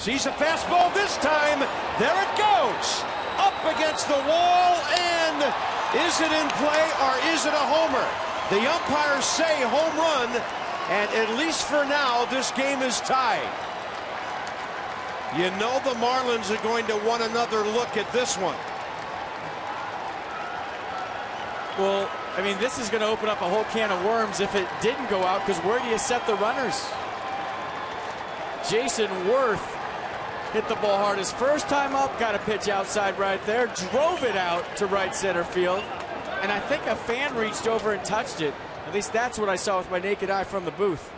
Sees a fastball this time. There it goes. Up against the wall, and is it in play or is it a homer? The umpires say home run, and at least for now, this game is tied. You know the Marlins are going to want another look at this one. Well, I mean, this is going to open up a whole can of worms if it didn't go out, because where do you set the runners? Jayson Werth hit the ball hard his first time up, got a pitch outside right there, drove it out to right center field, and I think a fan reached over and touched it. At least that's what I saw with my naked eye from the booth.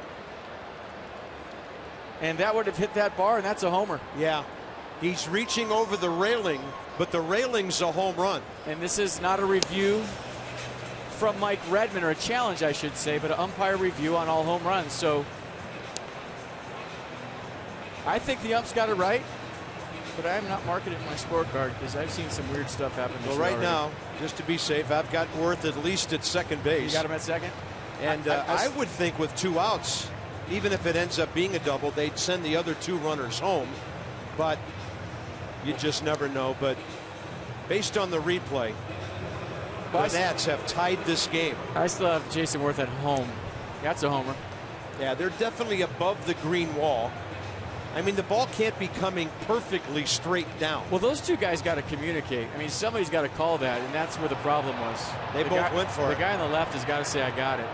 And that would have hit that bar, and that's a homer. Yeah. He's reaching over the railing, but the railing's a home run. And this is not a review from Mike Redmond, or a challenge, I should say, but an umpire review on all home runs. So I think the ump's got it right, but I'm not marking it in my scorecard because I've seen some weird stuff happen. Well, right already. now, just to be safe, I've got Werth at least at second base. You got him at second? And I, uh, I, I, I would think with two outs, even if it ends up being a double, they'd send the other two runners home. But you just never know. But based on the replay, the Nats have tied this game. I still have Jayson Werth at home. That's a homer. Yeah, they're definitely above the green wall. I mean, the ball can't be coming perfectly straight down. Well, those two guys got to communicate. I mean, somebody's got to call that, and that's where the problem was. They the both guy, went for the it. The guy on the left has got to say, I got it.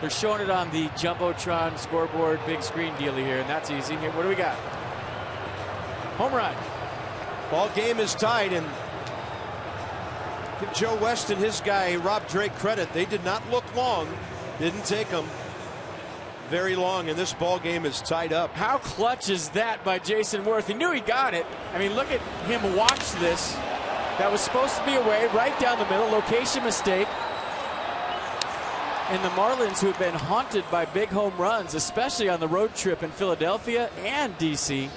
They're showing it on the Jumbotron scoreboard big screen deal here, and that's easy. Here, what do we got? Home run. Ball game is tied, and give Joe West and his guy Rob Drake credit. They did not look long, didn't take them very long, and this ball game is tied up. How clutch is that by Jayson Werth? He knew he got it. I mean, look at him watch this. That was supposed to be away, right down the middle, location mistake. And the Marlins, who have been haunted by big home runs, especially on the road trip in Philadelphia and D.C.,